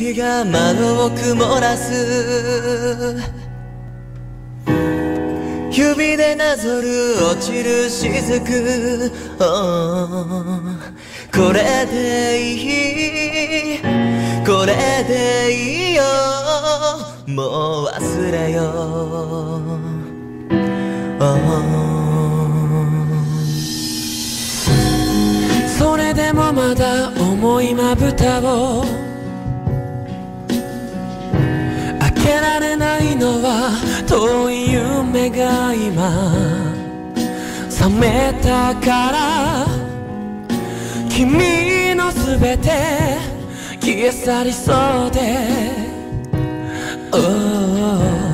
月が窓を曇らす。指でなぞる落ちる雫、これでいい。これでいいよ。もう忘れよそれでもまだ重いまぶたを。が今覚めたから君のすべて消え去りそうで、oh, oh,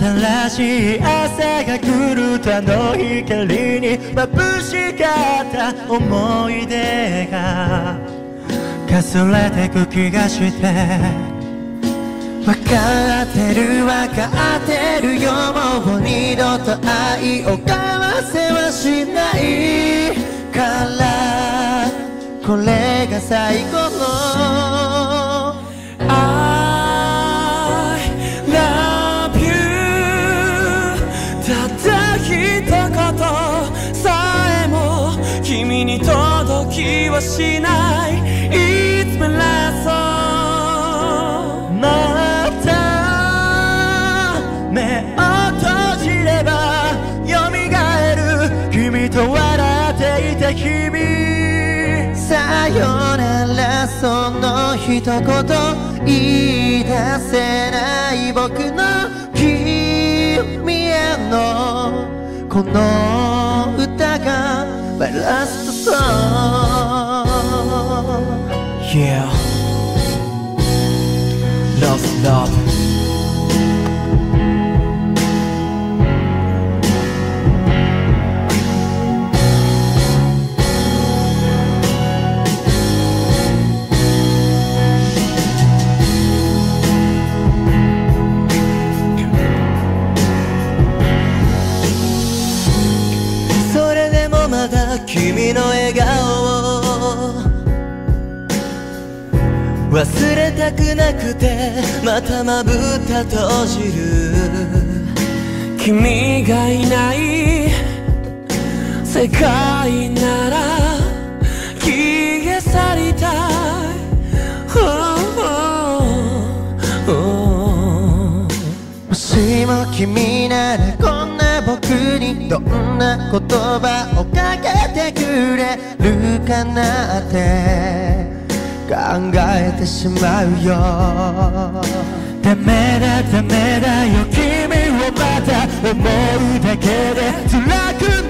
新しい朝が来るとあの光に眩しかった思い出がかすれてく気がして。わかってるわかってるよもう二度と愛を交わせはしない。からこれが最後。の I love you たった一言さえも君に届きはしない。さよならその一言言い出せない僕の君へのこの歌が My last song Yeah 忘れたくなくてまたまぶた閉じる君がいない世界なら消え去りたい Oh, oh, oh. もしも君ならこんな僕にどんな言葉をかけてくれるかなってえてしまうよ。ダメだダメだよ。君をまた思うだけで辛くな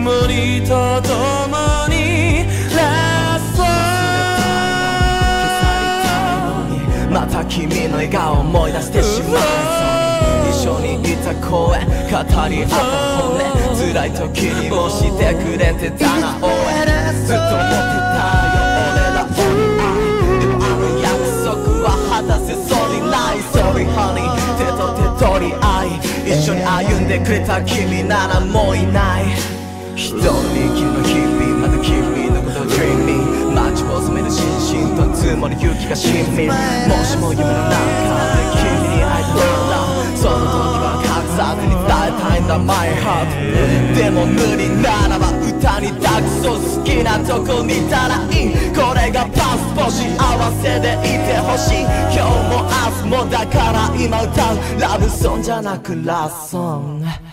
ぬくもりとともにラストまた君の笑顔を思い出してしまう一緒にいた声語り合った本音辛い時にもしてくれてたな応援ずっと思ってたよ俺ら。おに愛でもあの約束は果たせそうにない Sorry honey 手と手取り合い一緒に歩んでくれた君なら。もういない一人きりの日々また君のことを Dreaming 街を染める心身と積もる雪がしみもしも夢の中で君に会えたらその時は隠さずに伝えたいんだ My heart でも無理ならば歌に託そう好きなとこにいたらいい。これがパスポ幸せでいてほしい。今日も明日もだから今歌う。ラブソングじゃなくラスソン。グ